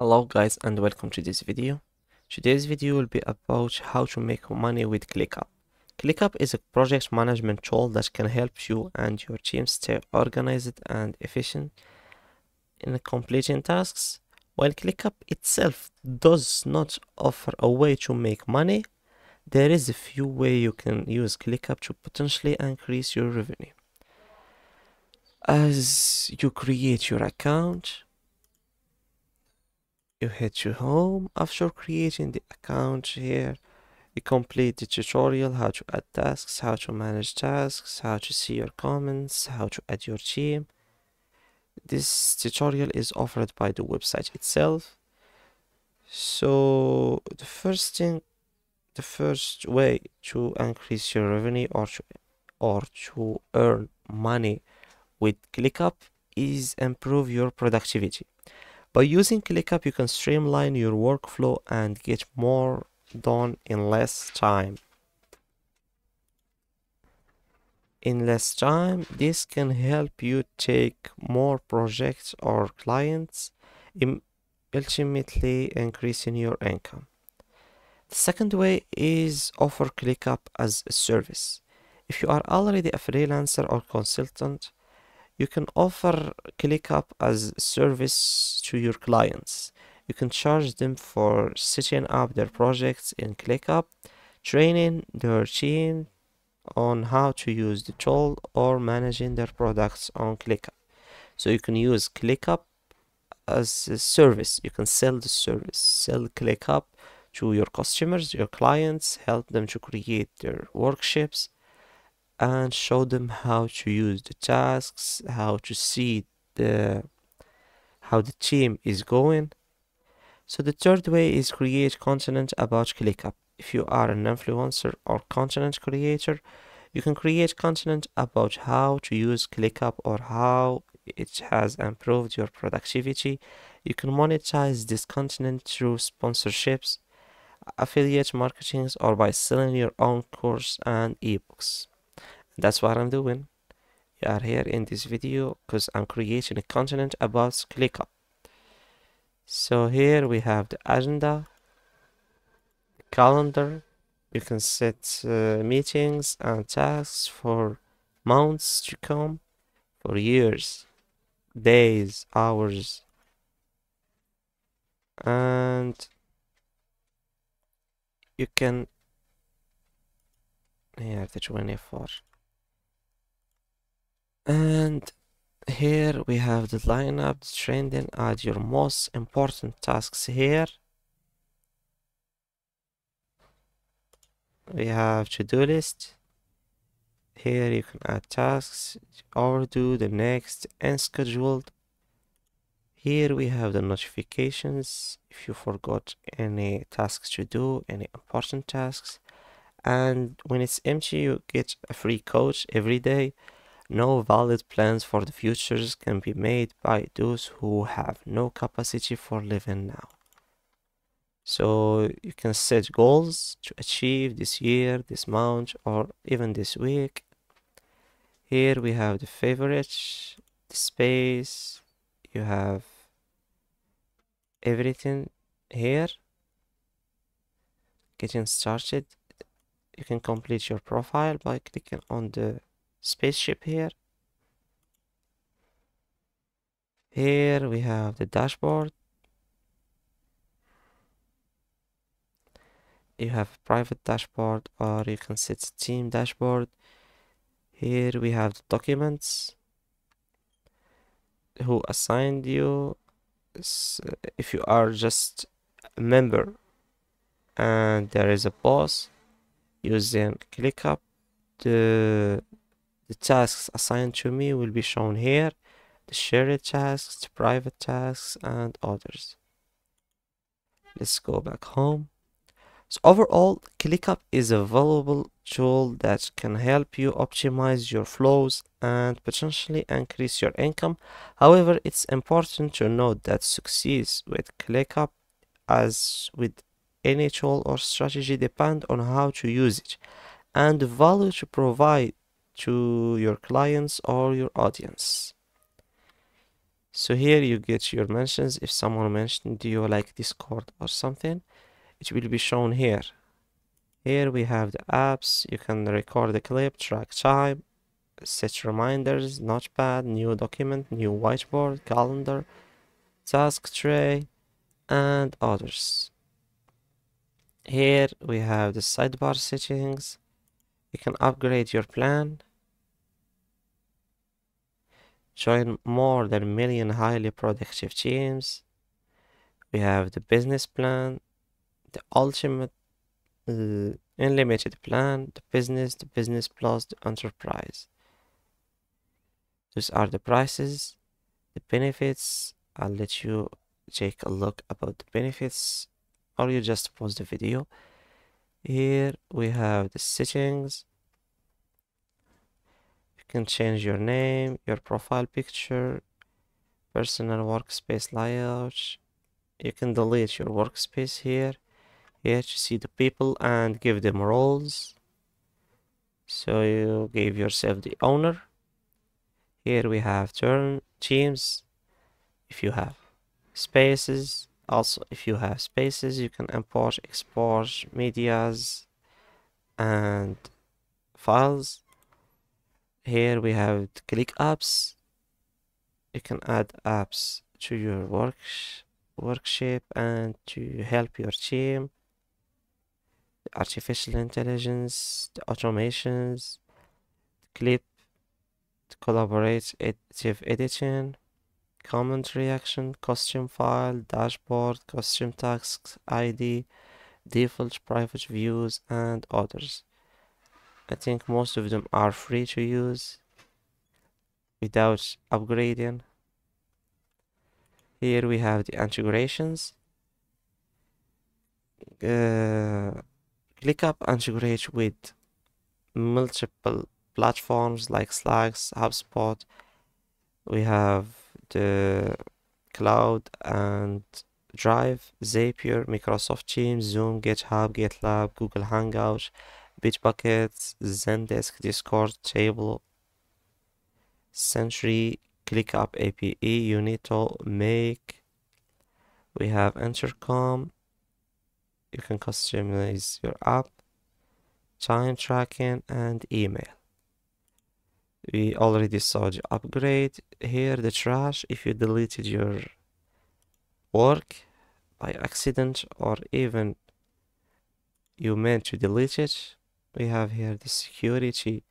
Hello guys and welcome to this video. Today's video will be about how to make money with ClickUp. ClickUp is a project management tool that can help you and your team stay organized and efficient in completing tasks. While ClickUp itself does not offer a way to make money, there is a few way you can use ClickUp to potentially increase your revenue. As you create your account, you hit to home after creating the account here. You complete the tutorial how to add tasks how to manage tasks how to see your comments how to add your team. This tutorial is offered by the website itself. So the first thing the first way to increase your revenue or to, or to earn money with ClickUp is improve your productivity by using ClickUp, you can streamline your workflow and get more done in less time. In less time, this can help you take more projects or clients, ultimately increasing your income. The second way is offer ClickUp as a service. If you are already a freelancer or consultant, you can offer ClickUp as service to your clients. You can charge them for setting up their projects in ClickUp, training their team on how to use the tool or managing their products on ClickUp. So you can use ClickUp as a service. You can sell the service, sell ClickUp to your customers, your clients, help them to create their workshops and show them how to use the tasks how to see the how the team is going. So the third way is create content about ClickUp. If you are an influencer or content creator you can create content about how to use ClickUp or how it has improved your productivity. You can monetize this content through sponsorships affiliate marketing or by selling your own course and ebooks that's what I'm doing. You are here in this video because I'm creating a content about ClickUp. So here we have the agenda calendar. You can set uh, meetings and tasks for months to come for years days hours. And you can here the 24 and here we have the lineup the trending add your most important tasks here. We have to-do list. Here you can add tasks overdue the next and scheduled. Here we have the notifications. If you forgot any tasks to do any important tasks. And when it's empty you get a free coach every day no valid plans for the futures can be made by those who have no capacity for living now. So you can set goals to achieve this year, this month, or even this week. Here we have the favorites, the space, you have everything here. Getting started, you can complete your profile by clicking on the spaceship here. Here we have the dashboard. You have a private dashboard or you can set team dashboard. Here we have the documents. Who assigned you. Uh, if you are just a member and there is a boss using ClickUp the the tasks assigned to me will be shown here, the shared tasks, the private tasks, and others. Let's go back home. So overall, ClickUp is a valuable tool that can help you optimize your flows and potentially increase your income. However, it's important to note that success with ClickUp, as with any tool or strategy, depend on how to use it and the value to provide to your clients or your audience. so here you get your mentions. If someone mentioned you like discord or something it will be shown here. Here we have the apps. You can record the clip track time set reminders notepad new document new whiteboard calendar task tray and others. Here we have the sidebar settings you can upgrade your plan. Join more than a million highly productive teams. We have the business plan the ultimate uh, unlimited plan the business the business plus the enterprise. Those are the prices. The benefits i'll let you take a look about the benefits or you just pause the video here we have the settings. You can change your name your profile picture personal workspace layout. You can delete your workspace here. Here to see the people and give them roles. So you give yourself the owner. Here we have turn teams if you have spaces also if you have spaces you can import export medias and files. Here we have ClickApps. You can add apps to your work worksheet and to help your team. The artificial intelligence the automations clip additive editing comment reaction, custom file, dashboard, custom tasks ID, default private views, and others. I think most of them are free to use without upgrading. Here we have the integrations. Uh, ClickUp integrate with multiple platforms like Slack, HubSpot. We have Uh, cloud and Drive, Zapier, Microsoft Teams, Zoom, GitHub, GitLab, Google Hangouts, Bitbucket, Zendesk, Discord, Table, Sentry, ClickUp API, Unito, Make. We have Intercom. You can customize your app, time tracking, and email we already saw the upgrade here the trash. If you deleted your work by accident or even you meant to delete it we have here the security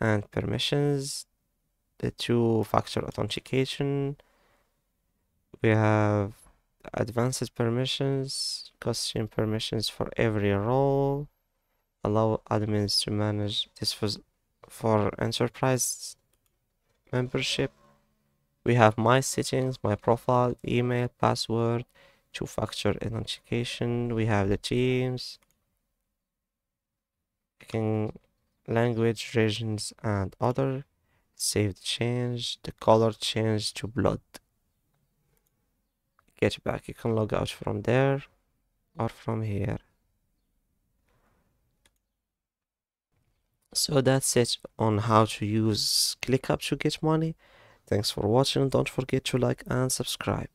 and permissions the two-factor authentication. We have advanced permissions custom permissions for every role. Allow admins to manage this for enterprise membership. We have my settings my profile email password two-factor authentication. We have the teams language regions and other. Save the change the color change to blood. Get back. You can log out from there or from here So that's it on how to use ClickUp to get money. Thanks for watching. Don't forget to like and subscribe.